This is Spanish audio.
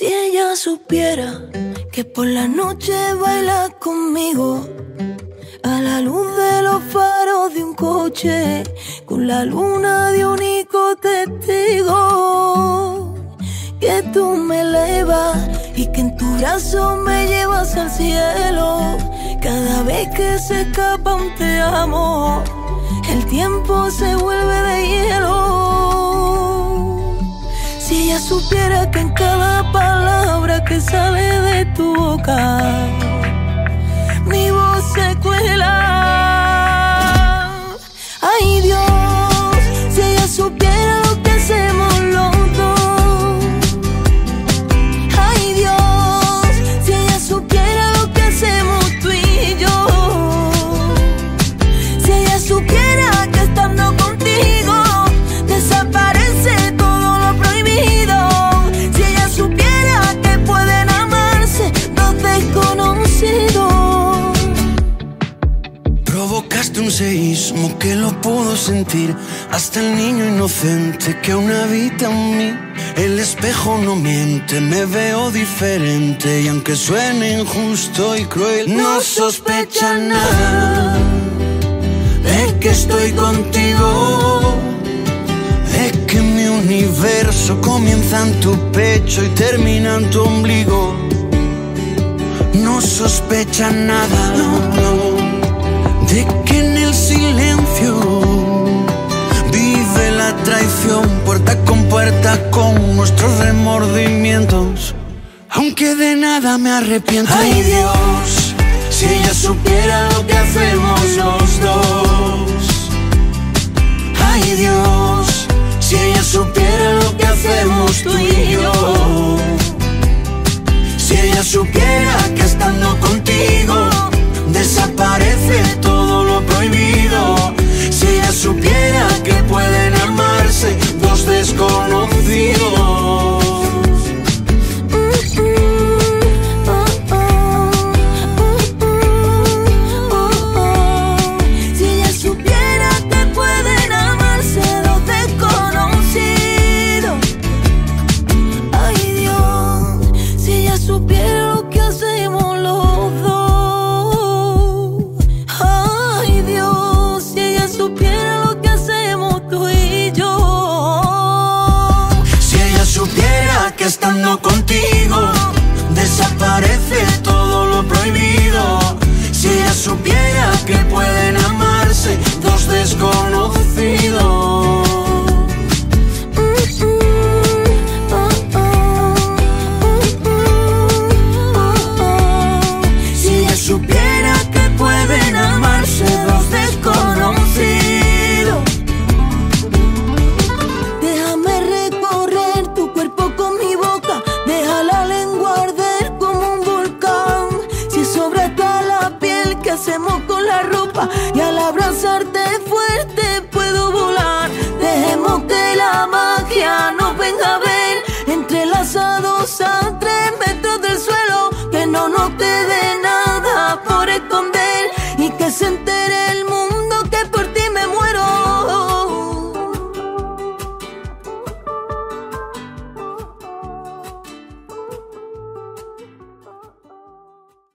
Si ella supiera que por la noche baila conmigo a la luz de los faros de un coche, con la luna de único testigo, que tú me elevas y que en tu brazo me llevas al cielo. Cada vez que se escapa un te amo, el tiempo se vuelve de hielo. Si ella supiera que en cada palabra que sale de tu boca, mi voz se Un seísmo que lo pudo sentir hasta el niño inocente que aún habita en mí. El espejo no miente, me veo diferente y aunque suene injusto y cruel, no sospecha nada de que estoy contigo. De que mi universo comienza en tu pecho y termina en tu ombligo. No sospecha nada, no, no de que en el silencio vive la traición puerta con puerta con nuestros remordimientos. Aunque de nada me arrepiento. Ay Dios, si ella supiera lo que hacemos los dos. Ay Dios, si ella supiera lo que hacemos tú y yo. Si ella supiera que estando contigo desaparece todo lo prohibido. que estando contigo desaparece todo. hacemos con la ropa?